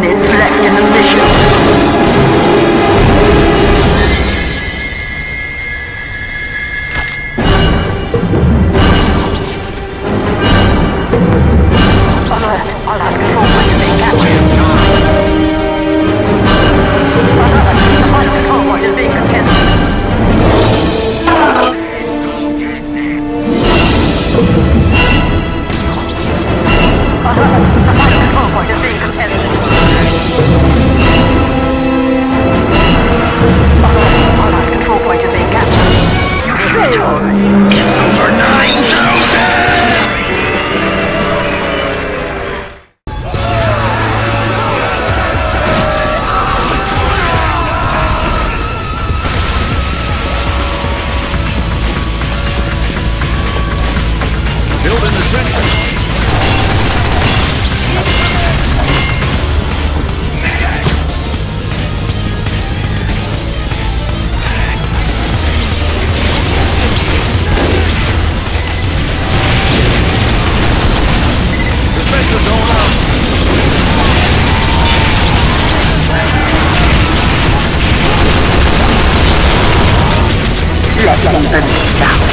minutes left in the mission. Let's see the lights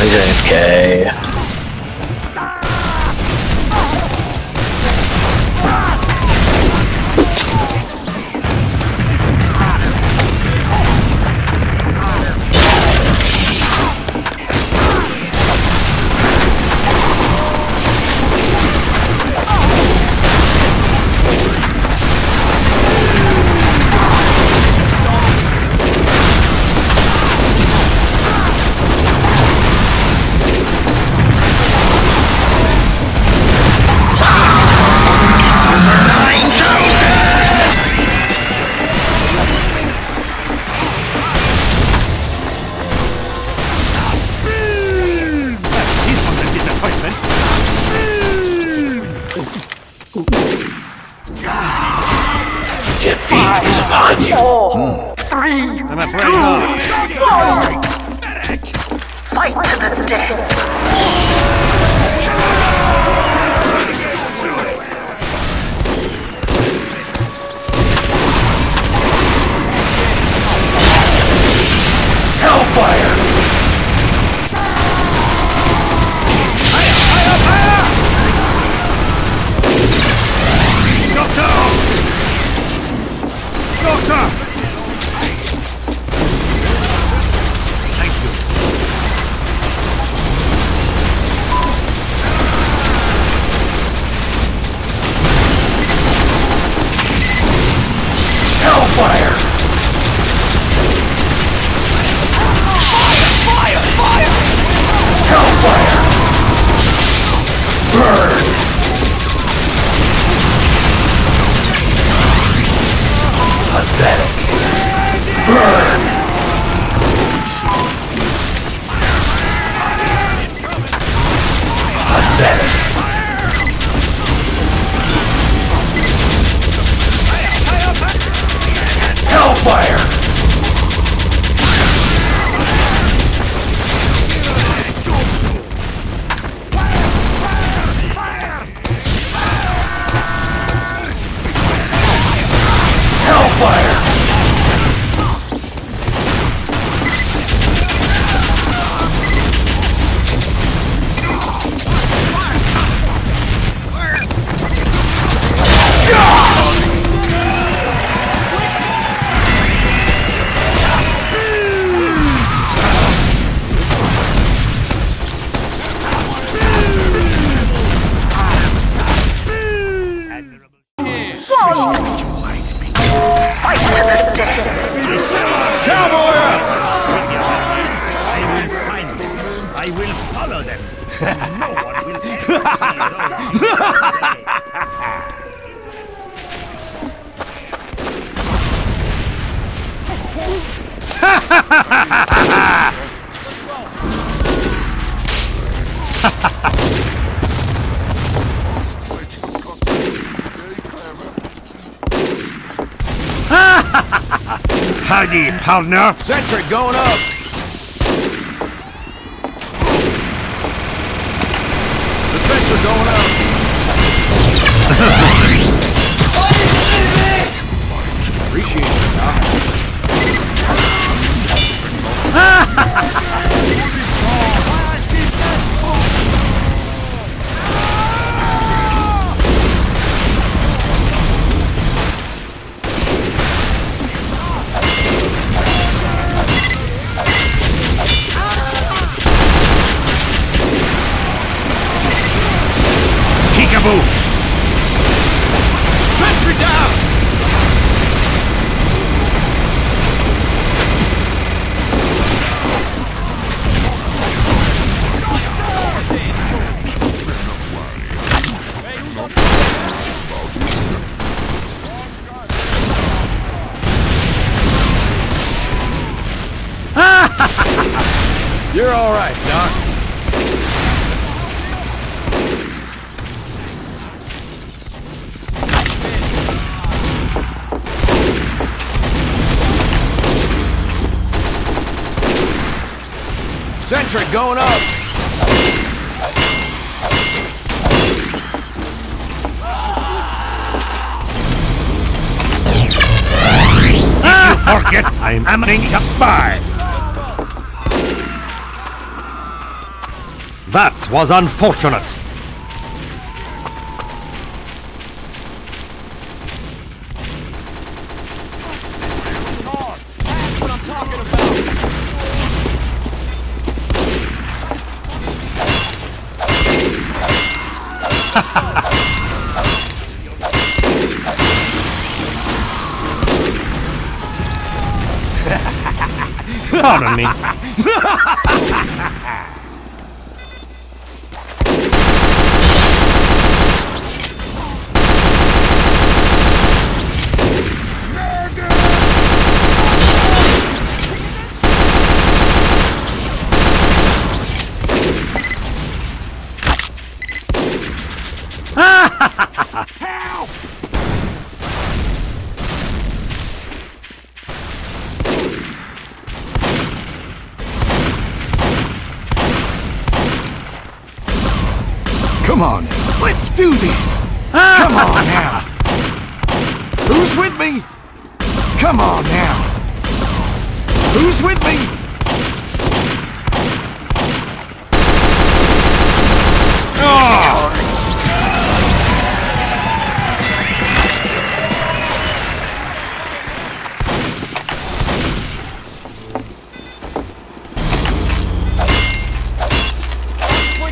he's AFK. Defeat is upon you. Four, three, I'm afraid not. fight to the death. Howdy, partner. Sentry going up. Sentry going up. Forget I'm amassing a spy. That was unfortunate. Pardon me. Come on now. Let's do this. Come on now. Who's with me? Come on now. Who's with me? Ah!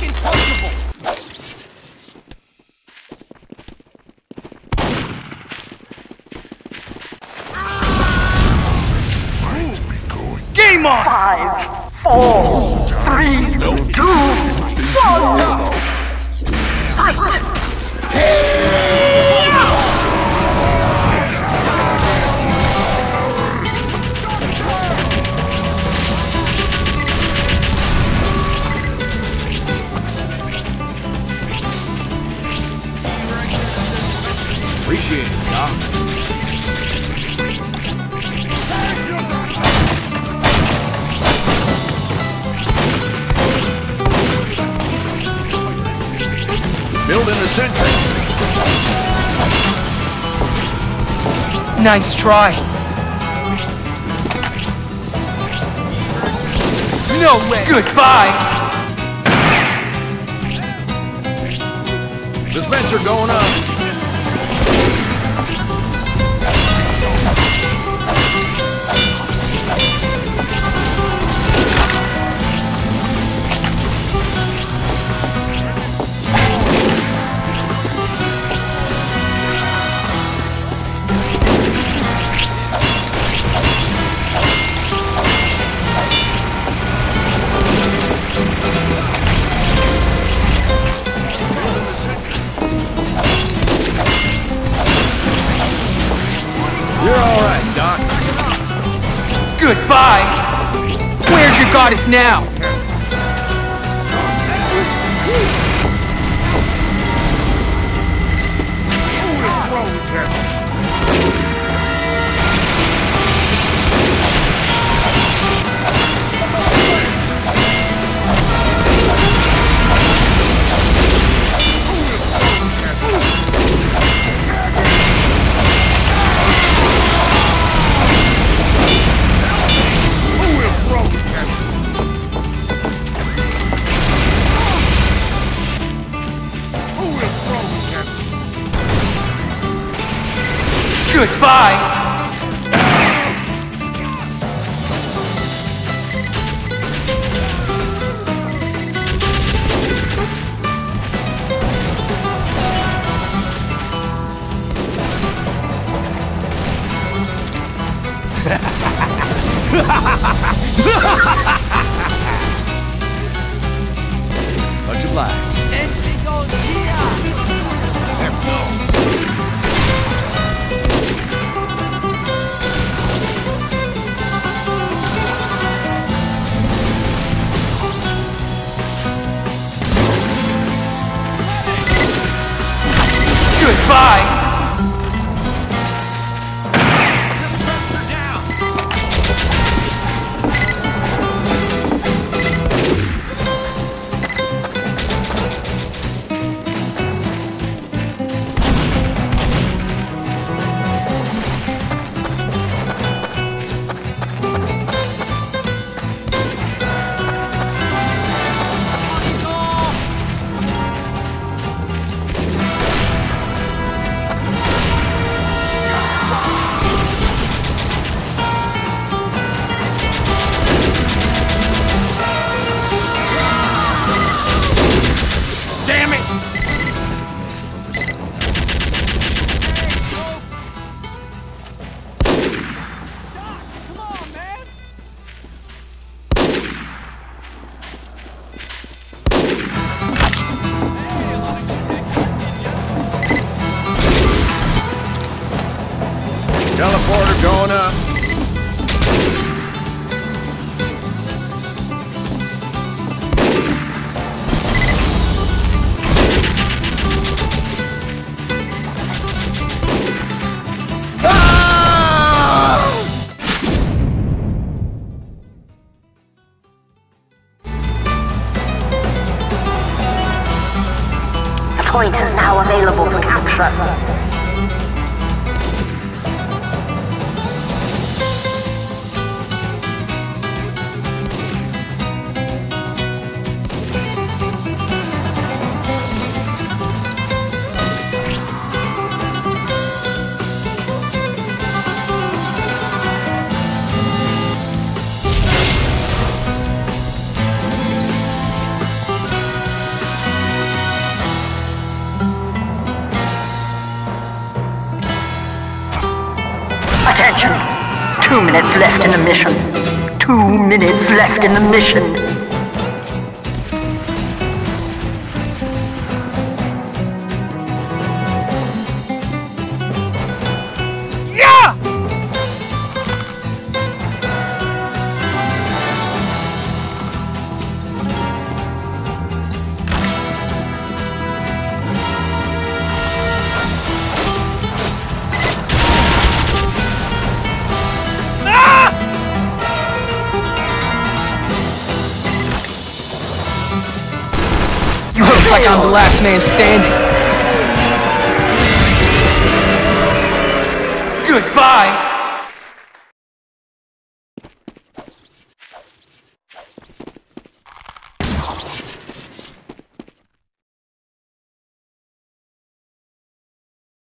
Game on! Five, four, three, two, one. Fight! Appreciate it, Doc. Sentry. Nice try. No way. Goodbye. Dispenser going up. Goddess now? Goodbye! For left in the mission. Two minutes left in the mission. Looks like I'm the last man standing. Goodbye!